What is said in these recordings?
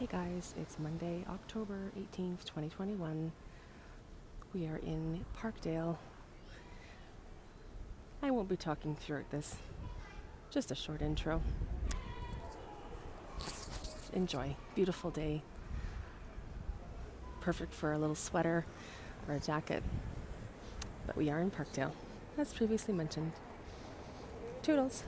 Hey guys, it's Monday, October 18th, 2021. We are in Parkdale. I won't be talking throughout this, just a short intro. Enjoy. Beautiful day. Perfect for a little sweater or a jacket. But we are in Parkdale, as previously mentioned. Toodles!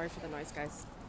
Sorry for the noise, guys.